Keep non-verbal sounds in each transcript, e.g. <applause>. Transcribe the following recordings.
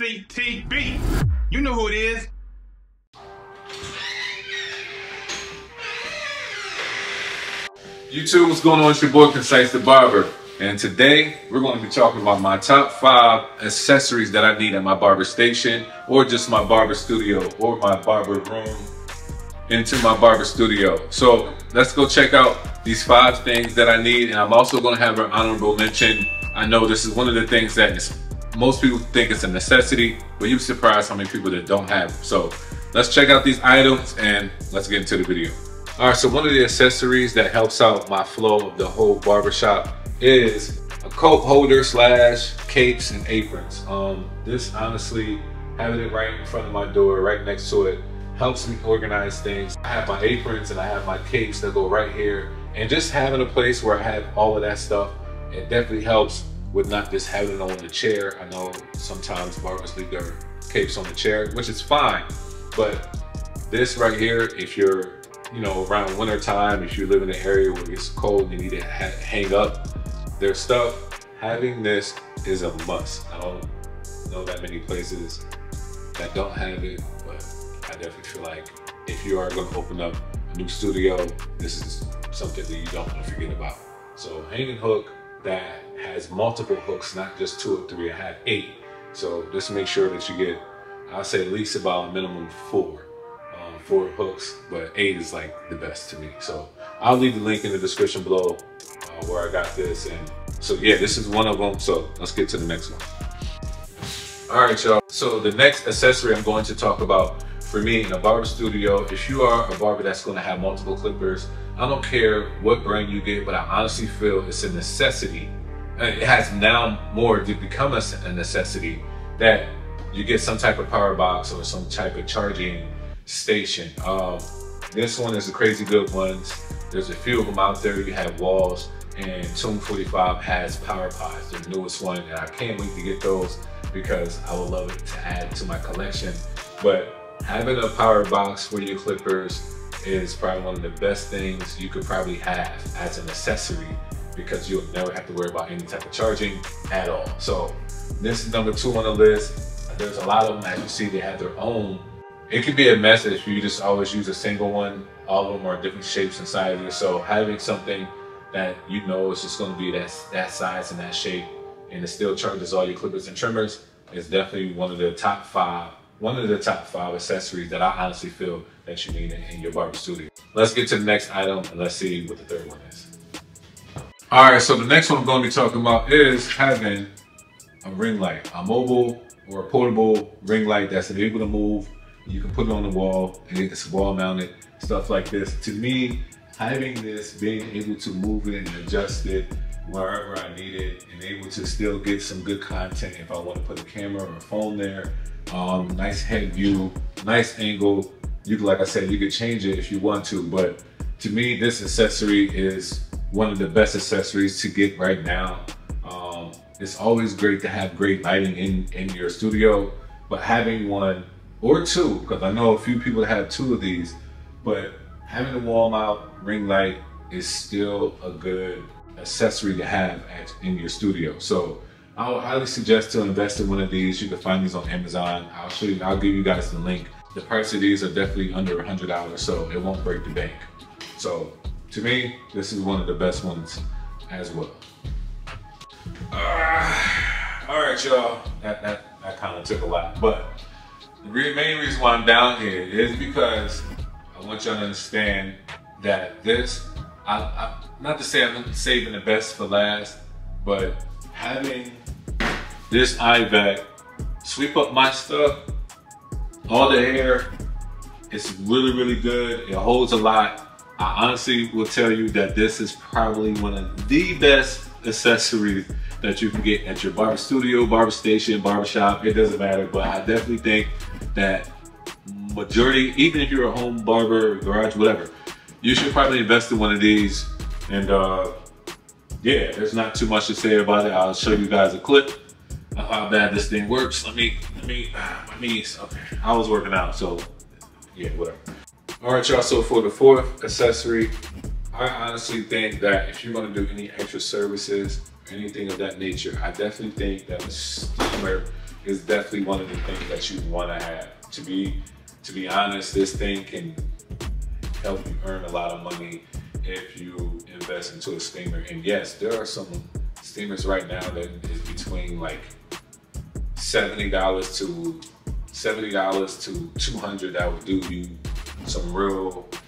CTB. You know who it is. YouTube, what's going on? It's your boy Concise the Barber. And today we're going to be talking about my top five accessories that I need at my barber station or just my barber studio or my barber room into my barber studio. So let's go check out these five things that I need. And I'm also going to have an honorable mention. I know this is one of the things that is, most people think it's a necessity, but you'd be surprised how many people that don't have. So let's check out these items and let's get into the video. All right, so one of the accessories that helps out my flow of the whole barbershop is a coat holder slash capes and aprons. Um, this honestly, having it right in front of my door, right next to it, helps me organize things. I have my aprons and I have my capes that go right here. And just having a place where I have all of that stuff, it definitely helps with not just having it on the chair. I know sometimes barbers leave their capes on the chair, which is fine. But this right here, if you're you know, around winter time, if you live in an area where it's cold and you need to hang up their stuff, having this is a must. I don't know that many places that don't have it, but I definitely feel like if you are gonna open up a new studio, this is something that you don't wanna forget about. So hanging hook that has multiple hooks, not just two or three, I have eight. So just make sure that you get, I'll say at least about a minimum four four hooks, but eight is like the best to me. So I'll leave the link in the description below uh, where I got this. And so yeah, this is one of them. So let's get to the next one. All right, y'all. So the next accessory I'm going to talk about for me in a barber studio, if you are a barber that's gonna have multiple clippers, I don't care what brand you get, but I honestly feel it's a necessity. It has now more to become a necessity that you get some type of power box or some type of charging station. Um, this one is a Krazy Good ones. There's a few of them out there. You have Wahl's and Tomb 45 has power pods, the newest one. And I can't wait to get those because I would love it to add to my collection. But having a power box for your clippers is probably one of the best things you could probably have as an accessory because you'll never have to worry about any type of charging at all. So this is number two on the list. There's a lot of them, as you see, they have their own it could be a mess if you just always use a single one. All of them are different shapes and sizes. So having something that you know is just going to be that, that size and that shape and it still charges all your clippers and trimmers is definitely one of the top five one of the top five accessories that I honestly feel that you need in, your barber studio. Let's get to the next item and let's see what the third one is. All right, so the next one I'm going to be talking about is having a ring light, a mobile or a portable ring light that's able to move you can put it on the wall it's wall mounted, stuff like this. To me, having this, being able to move it and adjust it wherever I need it and able to still get some good content if I want to put a camera or a phone there. Um, nice head view, nice angle. You like I said, you could change it if you want to, but to me, this accessory is one of the best accessories to get right now. Um, it's always great to have great lighting in, in your studio, but having one or two, because I know a few people have two of these, but having a wall mount ring light is still a good accessory to have at, in your studio. So I would highly suggest to invest in one of these. You can find these on Amazon. I'll show you, I'll give you guys the link. The price of these are definitely under a $100, so it won't break the bank. So to me, this is one of the best ones as well. Uh, all right, y'all. That, that, that kind of took a lot, but the main reason why I'm down here is because I want y'all to understand that this, I, I, not to say I'm saving the best for last, but having this EyeVac sweep up my stuff, all the hair, it's really, really good. It holds a lot. I honestly will tell you that this is probably one of the best accessories that you can get at your barber studio, barber station, barber shop. It doesn't matter, but I definitely think that majority, even if you're a home barber, garage, whatever, you should probably invest in one of these. And uh, yeah, there's not too much to say about it. I'll show you guys a clip of how bad this thing works. Let me, let me, my knees, okay. I was working out, so yeah, whatever. All right, y'all, so for the fourth accessory, I honestly think that if you're gonna do any extra services, anything of that nature, I definitely think that a steamer is definitely one of the things that you want to have. To be to be honest, this thing can help you earn a lot of money if you invest into a steamer. And yes, there are some steamers right now that is between like seventy dollars to seventy dollars to two hundred that would do you some real. <laughs>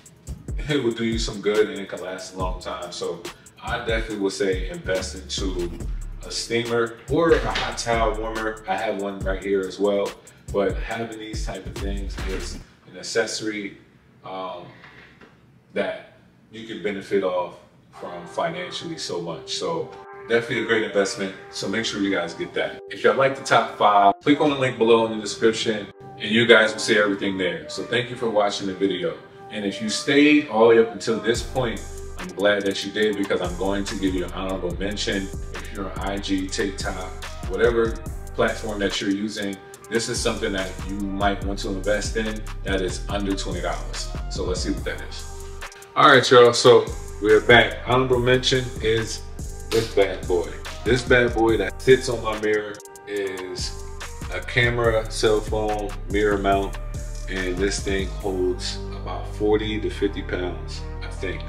It would do you some good and it can last a long time. So I definitely would say invest into a steamer or a hot towel warmer. I have one right here as well. But having these type of things is an accessory um, that you can benefit off from financially so much. So definitely a great investment. So make sure you guys get that. If y'all like the top five, click on the link below in the description and you guys will see everything there. So thank you for watching the video. And if you stayed all the way up until this point, I'm glad that you did because I'm going to give you an honorable mention. If you're on IG, TikTok, whatever platform that you're using, this is something that you might want to invest in that is under $20. So let's see what that is. All right, y'all, so we're back. Honorable mention is this bad boy. This bad boy that sits on my mirror is a camera, cell phone, mirror mount, and this thing holds about 40 to 50 pounds, I think.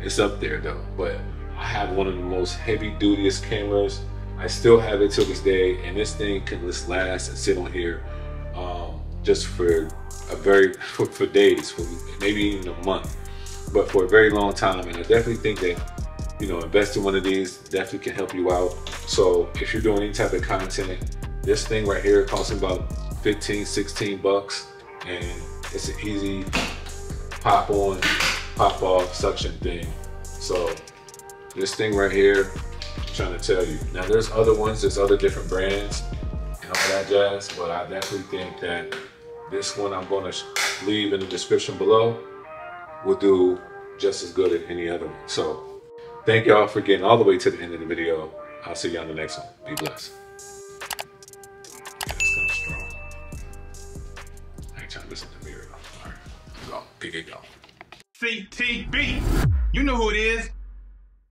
It's up there though, but I have one of the most heavy dutyest cameras. I still have it till this day, and this thing can just last and sit on here um, just for a very <laughs> for, for days, for maybe even a month, but for a very long time. And I definitely think that you know investing in one of these definitely can help you out. So if you're doing any type of content, this thing right here costs about 15, 16 bucks, and it's an easy pop on pop off suction thing. So this thing right here, I'm trying to tell you. Now there's other ones, there's other different brands and all that jazz, but I definitely think that this one I'm gonna leave in the description below will do just as good as any other one. So thank y'all for getting all the way to the end of the video. I'll see you on the next one. Be blessed. That's kind of strong. I ain't trying to listen to the mirror. All right, go. It go. CTB. You know who it is.